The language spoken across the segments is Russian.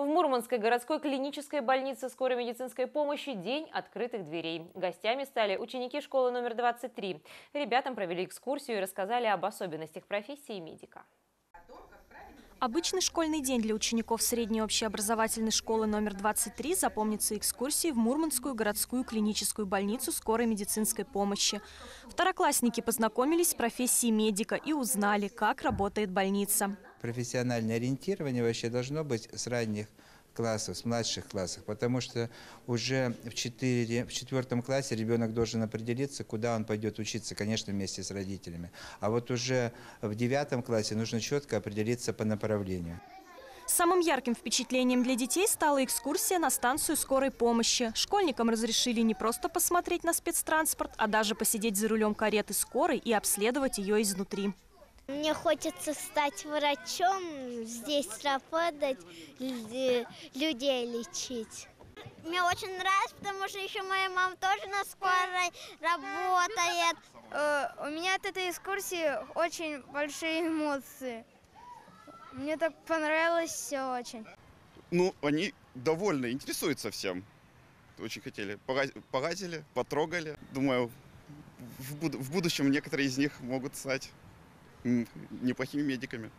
В Мурманской городской клинической больнице скорой медицинской помощи день открытых дверей. Гостями стали ученики школы номер 23. Ребятам провели экскурсию и рассказали об особенностях профессии медика. Обычный школьный день для учеников средней общеобразовательной школы номер 23 запомнится экскурсией в Мурманскую городскую клиническую больницу скорой медицинской помощи. Второклассники познакомились с профессией медика и узнали, как работает больница. Профессиональное ориентирование вообще должно быть с ранних классов, с младших классов, потому что уже в, 4, в четвертом классе ребенок должен определиться, куда он пойдет учиться, конечно, вместе с родителями. А вот уже в девятом классе нужно четко определиться по направлению. Самым ярким впечатлением для детей стала экскурсия на станцию скорой помощи. Школьникам разрешили не просто посмотреть на спецтранспорт, а даже посидеть за рулем кареты скорой и обследовать ее изнутри. Мне хочется стать врачом, здесь работать, людей лечить. Мне очень нравится, потому что еще моя мама тоже на скорой работает. Э, у меня от этой экскурсии очень большие эмоции. Мне так понравилось все очень. Ну, они довольны, интересуются всем. Очень хотели. Поразили, потрогали. Думаю, в будущем некоторые из них могут стать неплохими медиками.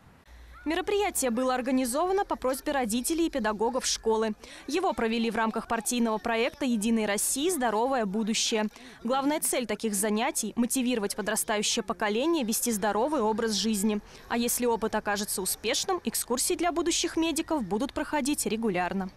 Мероприятие было организовано по просьбе родителей и педагогов школы. Его провели в рамках партийного проекта «Единой России. Здоровое будущее». Главная цель таких занятий – мотивировать подрастающее поколение вести здоровый образ жизни. А если опыт окажется успешным, экскурсии для будущих медиков будут проходить регулярно.